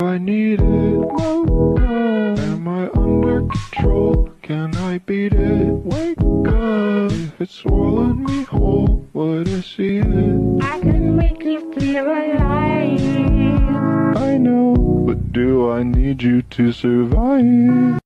I need it. Am I under control? Can I beat it? Wake up. If it swallowed me whole, would I see it? I can make you feel alive. I know, but do I need you to survive?